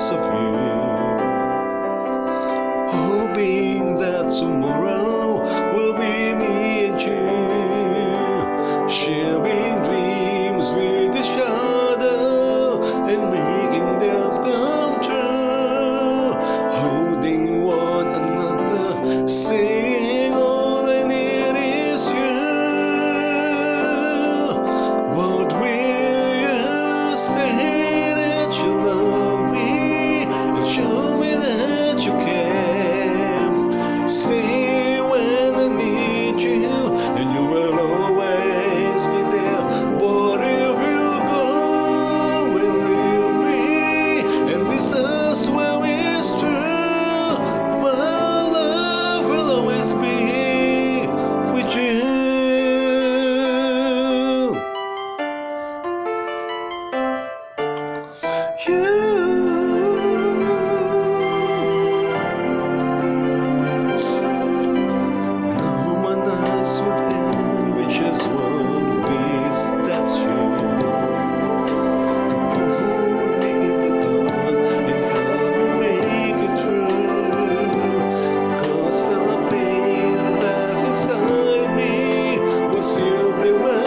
sense of you. Hoping that tomorrow will be Señor. Amen.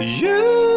You.